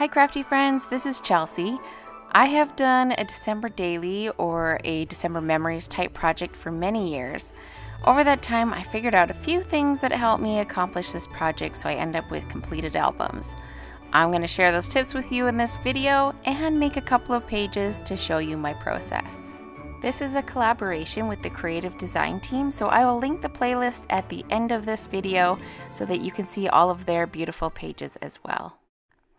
Hi, crafty friends, this is Chelsey. I have done a December daily or a December memories type project for many years. Over that time, I figured out a few things that helped me accomplish this project so I end up with completed albums. I'm going to share those tips with you in this video and make a couple of pages to show you my process. This is a collaboration with the creative design team, so I will link the playlist at the end of this video so that you can see all of their beautiful pages as well.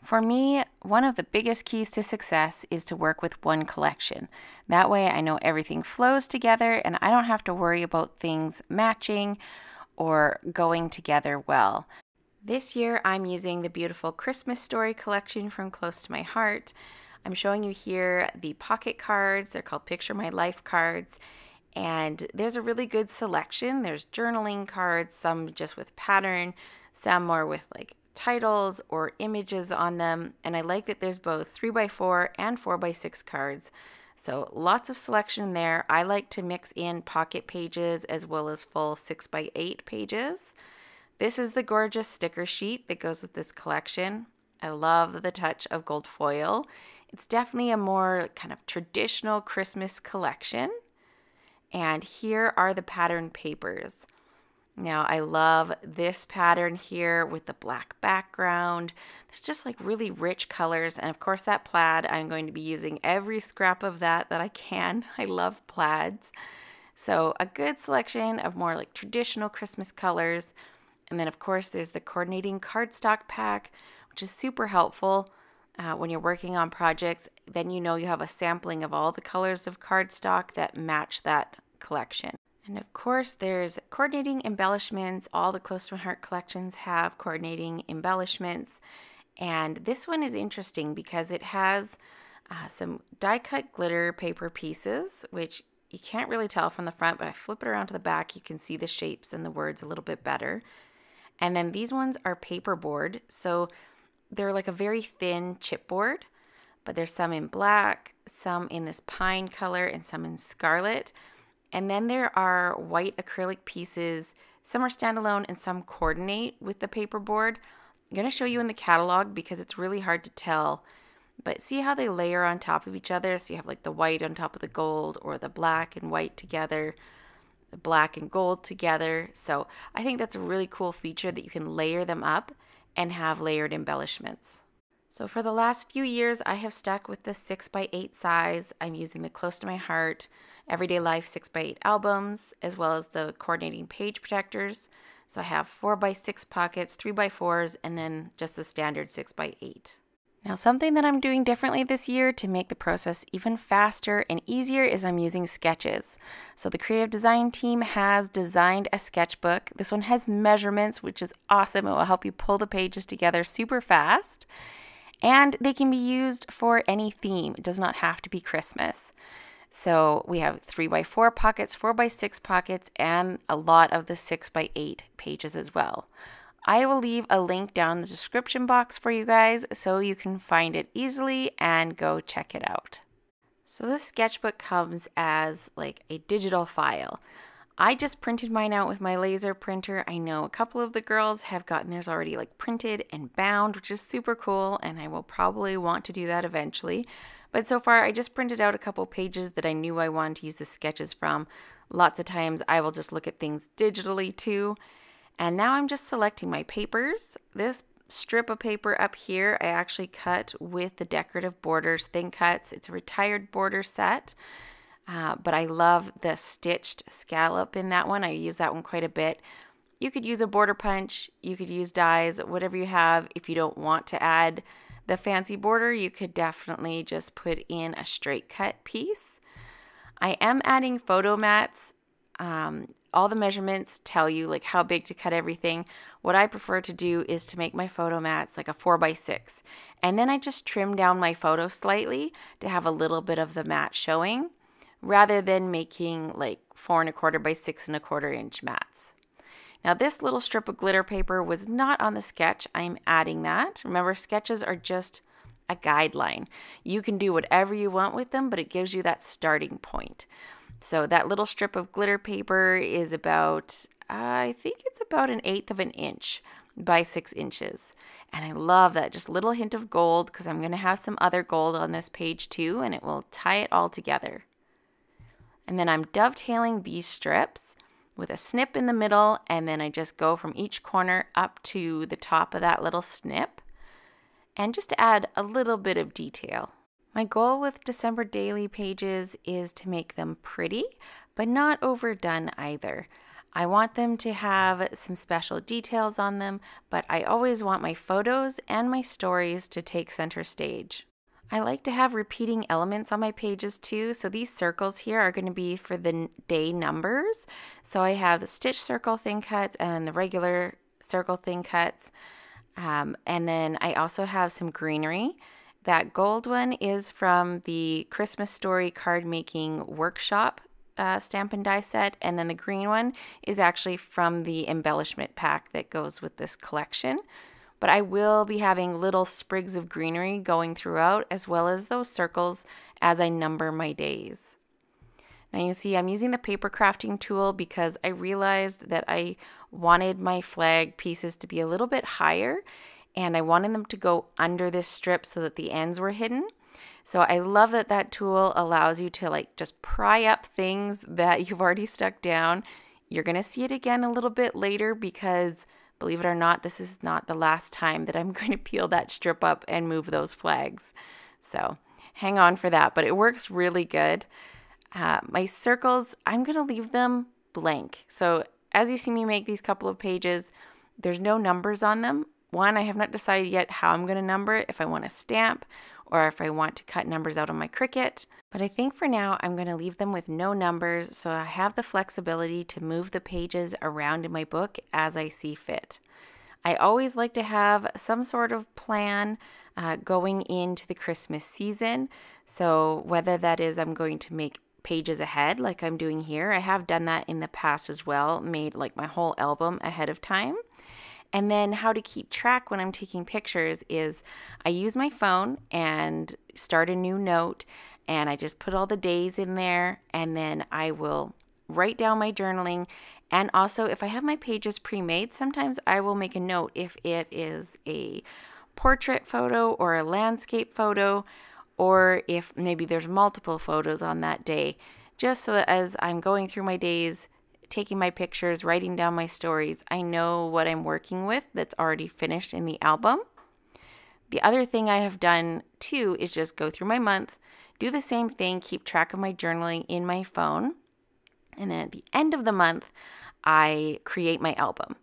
For me, one of the biggest keys to success is to work with one collection. That way, I know everything flows together and I don't have to worry about things matching or going together well. This year, I'm using the beautiful Christmas Story collection from Close to My Heart. I'm showing you here the pocket cards. They're called Picture My Life cards. And there's a really good selection. There's journaling cards, some just with pattern, some more with like titles or images on them. And I like that there's both 3x4 and 4x6 cards. So lots of selection there. I like to mix in pocket pages as well as full 6x8 pages. This is the gorgeous sticker sheet that goes with this collection. I love the touch of gold foil. It's definitely a more kind of traditional Christmas collection. And here are the pattern papers. Now, I love this pattern here with the black background. There's just like really rich colors. And of course, that plaid, I'm going to be using every scrap of that that I can. I love plaids. So, a good selection of more like traditional Christmas colors. And then, of course, there's the coordinating cardstock pack, which is super helpful uh, when you're working on projects, then you know you have a sampling of all the colors of cardstock that match that collection. And of course, there's coordinating embellishments. All the Close to My Heart collections have coordinating embellishments. And this one is interesting because it has uh, some die cut glitter paper pieces, which you can't really tell from the front, but I flip it around to the back, you can see the shapes and the words a little bit better. And then these ones are paperboard. So they're like a very thin chipboard, but there's some in black, some in this pine color, and some in scarlet. And then there are white acrylic pieces. Some are standalone and some coordinate with the paperboard. I'm going to show you in the catalog because it's really hard to tell. But see how they layer on top of each other? So you have like the white on top of the gold or the black and white together, the black and gold together. So I think that's a really cool feature that you can layer them up and have layered embellishments. So for the last few years, I have stuck with the 6x8 size. I'm using the Close to My Heart Everyday Life 6x8 albums, as well as the coordinating page protectors. So I have 4x6 pockets, 3x4s, and then just the standard 6x8. Now, something that I'm doing differently this year to make the process even faster and easier is I'm using sketches. So, the creative design team has designed a sketchbook. This one has measurements, which is awesome. It will help you pull the pages together super fast. And they can be used for any theme, it does not have to be Christmas. So, we have 3x4 pockets, 4x6 pockets, and a lot of the 6x8 pages as well. I will leave a link down in the description box for you guys so you can find it easily and go check it out. So this sketchbook comes as like a digital file. I just printed mine out with my laser printer. I know a couple of the girls have gotten theirs already like printed and bound, which is super cool, and I will probably want to do that eventually. But so far, I just printed out a couple pages that I knew I wanted to use the sketches from. Lots of times I will just look at things digitally too and now I'm just selecting my papers. This strip of paper up here, I actually cut with the decorative borders thin cuts. It's a retired border set, uh, but I love the stitched scallop in that one. I use that one quite a bit. You could use a border punch, you could use dies, whatever you have. If you don't want to add the fancy border, you could definitely just put in a straight cut piece. I am adding photo mats um, all the measurements tell you like how big to cut everything. What I prefer to do is to make my photo mats like a four by six. And then I just trim down my photo slightly to have a little bit of the mat showing rather than making like four and a quarter by six and a quarter inch mats. Now this little strip of glitter paper was not on the sketch. I'm adding that. Remember sketches are just a guideline. You can do whatever you want with them, but it gives you that starting point. So that little strip of glitter paper is about, I think it's about an eighth of an inch. by six inches. And I love that just little hint of gold because I'm going to have some other gold on this page too, and it will tie it all together. And then I'm dovetailing these strips with a snip in the middle, and then I just go from each corner up to the top of that little snip, and just add a little bit of detail. My goal with December daily pages is to make them pretty, but not overdone either. I want them to have some special details on them, but I always want my photos and my stories to take center stage. I like to have repeating elements on my pages too. So these circles here are going to be for the day numbers. So I have the stitch circle thin cuts and the regular circle thin cuts. Um, and then I also have some greenery. That gold one is from the Christmas Story card making workshop uh, stamp and die set, and then the green one is actually from the embellishment pack that goes with this collection. But I will be having little sprigs of greenery going throughout, as well as those circles as I number my days. Now you see I'm using the paper crafting tool because I realized that I wanted my flag pieces to be a little bit higher and I wanted them to go under this strip so that the ends were hidden. So I love that that tool allows you to like just pry up things that you've already stuck down. You're going to see it again a little bit later because believe it or not, this is not the last time that I'm going to peel that strip up and move those flags. So hang on for that, but it works really good. Uh, my circles, I'm going to leave them blank. So as you see me make these couple of pages, there's no numbers on them. One, I have not decided yet how I'm going to number it, if I want to stamp or if I want to cut numbers out on my Cricut. But I think for now I'm going to leave them with no numbers so I have the flexibility to move the pages around in my book as I see fit. I always like to have some sort of plan uh, going into the Christmas season. So, whether that is I'm going to make pages ahead, like I'm doing here, I have done that in the past as well, made like my whole album ahead of time. And then how to keep track when I'm taking pictures is I use my phone and start a new note and I just put all the days in there and then I will write down my journaling. And also if I have my pages pre-made sometimes I will make a note if it is a portrait photo or a landscape photo or if maybe there's multiple photos on that day just so that as I'm going through my days taking my pictures, writing down my stories. I know what I'm working with that's already finished in the album. The other thing I have done too is just go through my month, do the same thing, keep track of my journaling in my phone. And then at the end of the month, I create my album.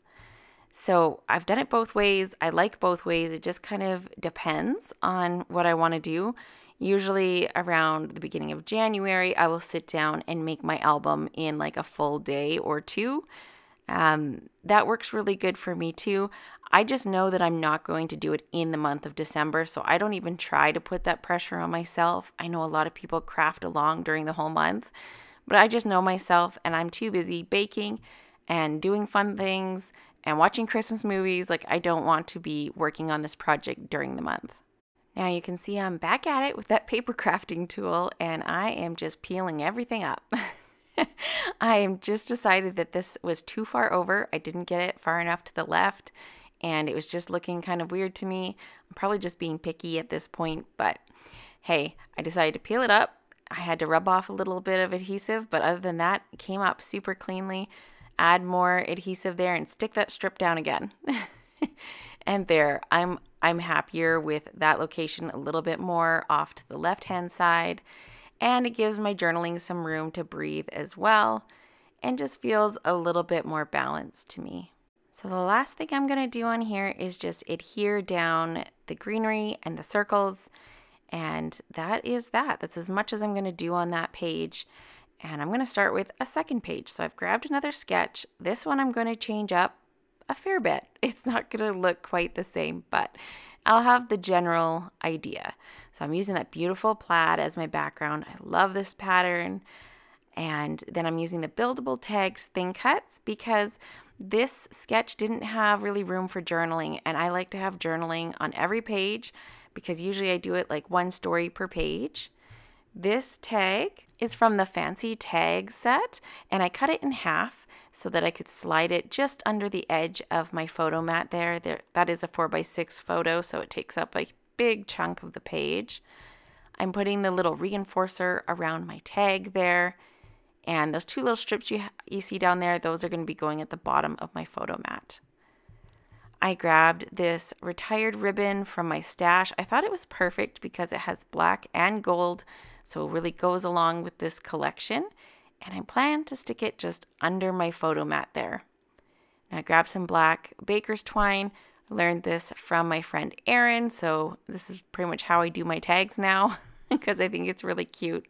So I've done it both ways. I like both ways. It just kind of depends on what I want to do. Usually around the beginning of January, I will sit down and make my album in like a full day or two. Um, that works really good for me too. I just know that I'm not going to do it in the month of December, so I don't even try to put that pressure on myself. I know a lot of people craft along during the whole month, but I just know myself and I'm too busy baking and doing fun things and watching Christmas movies. Like, I don't want to be working on this project during the month. Now you can see I'm back at it with that paper crafting tool and I am just peeling everything up. I am just decided that this was too far over. I didn't get it far enough to the left and it was just looking kind of weird to me. I'm probably just being picky at this point, but hey, I decided to peel it up. I had to rub off a little bit of adhesive, but other than that, it came up super cleanly. Add more adhesive there and stick that strip down again. and there, I'm I'm happier with that location a little bit more off to the left hand side. And it gives my journaling some room to breathe as well and just feels a little bit more balanced to me. So the last thing I'm going to do on here is just adhere down the greenery and the circles. And that is that. That's as much as I'm going to do on that page. And I'm going to start with a second page. So I've grabbed another sketch. This one I'm going to change up a fair bit. It's not going to look quite the same, but I'll have the general idea. So I'm using that beautiful plaid as my background. I love this pattern. And then I'm using the buildable tags thin cuts because this sketch didn't have really room for journaling. And I like to have journaling on every page because usually I do it like one story per page. This tag is from the Fancy Tag set, and I cut it in half so that I could slide it just under the edge of my photo mat there. there that is a 4x6 photo, so it takes up a big chunk of the page. I'm putting the little reinforcer around my tag there. And those two little strips you, you see down there, those are going to be going at the bottom of my photo mat. I grabbed this retired ribbon from my stash. I thought it was perfect because it has black and gold, so it really goes along with this collection. And I plan to stick it just under my photo mat there. Now I some black baker's twine. I learned this from my friend Erin, so this is pretty much how I do my tags now because I think it's really cute.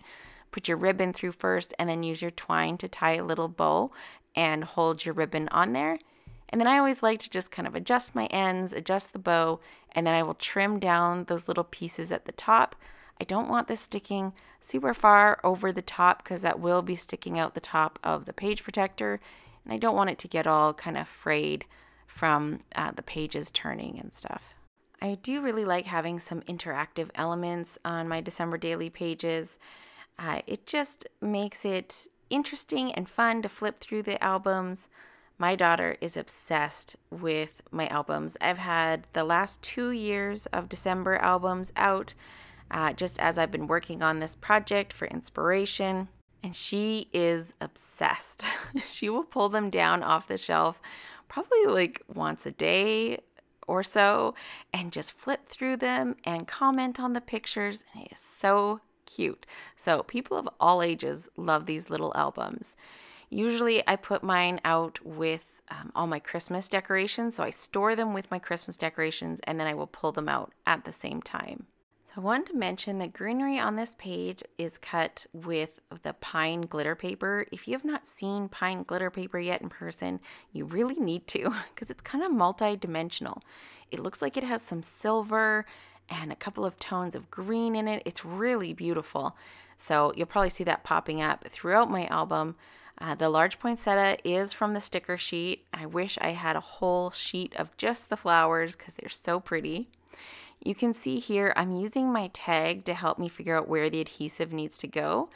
Put your ribbon through first and then use your twine to tie a little bow and hold your ribbon on there. And then I always like to just kind of adjust my ends, adjust the bow, and then I will trim down those little pieces at the top. I don't want this sticking super far over the top because that will be sticking out the top of the page protector. And I don't want it to get all kind of frayed from uh, the pages turning and stuff. I do really like having some interactive elements on my December daily pages. Uh, it just makes it interesting and fun to flip through the albums. My daughter is obsessed with my albums. I've had the last two years of December albums out uh, just as I've been working on this project for inspiration. And she is obsessed. she will pull them down off the shelf probably like once a day or so and just flip through them and comment on the pictures. And it is so cute. So, people of all ages love these little albums. Usually, I put mine out with um, all my Christmas decorations. So, I store them with my Christmas decorations and then I will pull them out at the same time. I wanted to mention the greenery on this page is cut with the pine glitter paper. If you have not seen pine glitter paper yet in person, you really need to because it's kind of multi dimensional. It looks like it has some silver and a couple of tones of green in it. It's really beautiful. So you'll probably see that popping up throughout my album. Uh, the large poinsettia is from the sticker sheet. I wish I had a whole sheet of just the flowers because they're so pretty. You can see here I'm using my tag to help me figure out where the adhesive needs to go.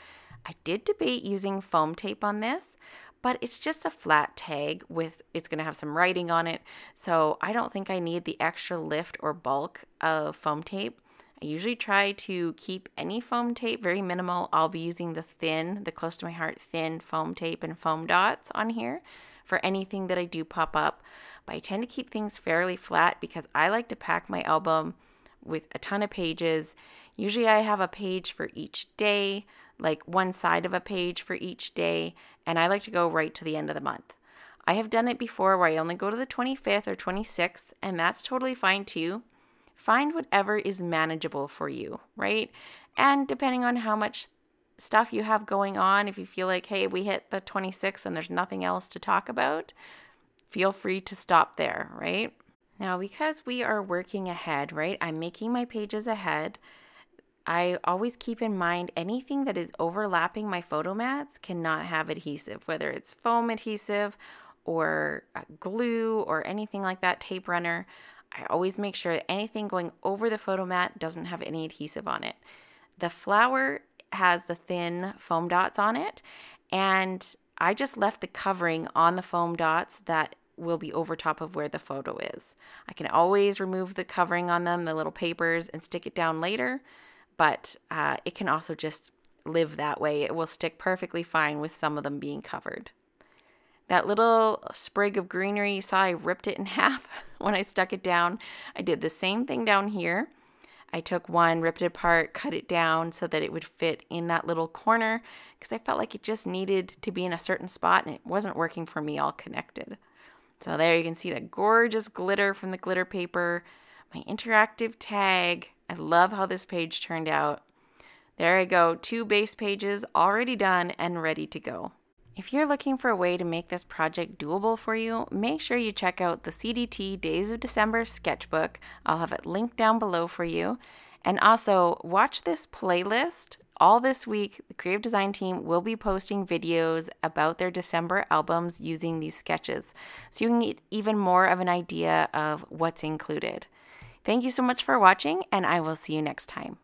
I did debate using foam tape on this, but it's just a flat tag with it's going to have some writing on it. So I don't think I need the extra lift or bulk of foam tape. I usually try to keep any foam tape very minimal. I'll be using the thin, the close to my heart thin foam tape and foam dots on here for anything that I do pop up. But I tend to keep things fairly flat because I like to pack my album with a ton of pages. Usually I have a page for each day like one side of a page for each day, and I like to go right to the end of the month. I have done it before where I only go to the 25th or 26th, and that's totally fine too. Find whatever is manageable for you, right? And depending on how much stuff you have going on, if you feel like, hey, we hit the 26th and there's nothing else to talk about, feel free to stop there, right? Now, because we are working ahead, right? I'm making my pages ahead. I always keep in mind anything that is overlapping my photo mats cannot have adhesive, whether it's foam adhesive or uh, glue or anything like that, tape runner. I always make sure that anything going over the photo mat doesn't have any adhesive on it. The flower has the thin foam dots on it, and I just left the covering on the foam dots that will be over top of where the photo is. I can always remove the covering on them, the little papers, and stick it down later but uh, it can also just live that way. It will stick perfectly fine with some of them being covered. That little sprig of greenery, you saw I ripped it in half when I stuck it down. I did the same thing down here. I took one, ripped it apart, cut it down so that it would fit in that little corner because I felt like it just needed to be in a certain spot and it wasn't working for me all connected. So there you can see that gorgeous glitter from the glitter paper, my interactive tag, I love how this page turned out. There I go, two base pages already done and ready to go. If you're looking for a way to make this project doable for you, make sure you check out the CDT Days of December sketchbook. I'll have it linked down below for you. And also, watch this playlist. All this week, the creative design team will be posting videos about their December albums using these sketches, so you can get even more of an idea of what's included. Thank you so much for watching, and I will see you next time.